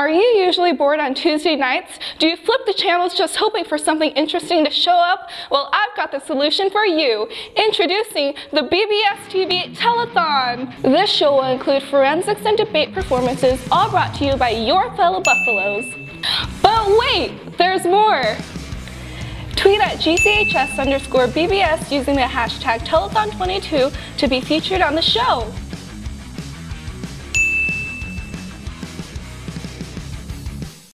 Are you usually bored on Tuesday nights? Do you flip the channels just hoping for something interesting to show up? Well, I've got the solution for you. Introducing the BBS TV Telethon. This show will include forensics and debate performances all brought to you by your fellow Buffaloes. But wait, there's more. Tweet at GCHS underscore BBS using the hashtag Telethon22 to be featured on the show.